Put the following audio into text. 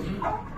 Mm-hmm.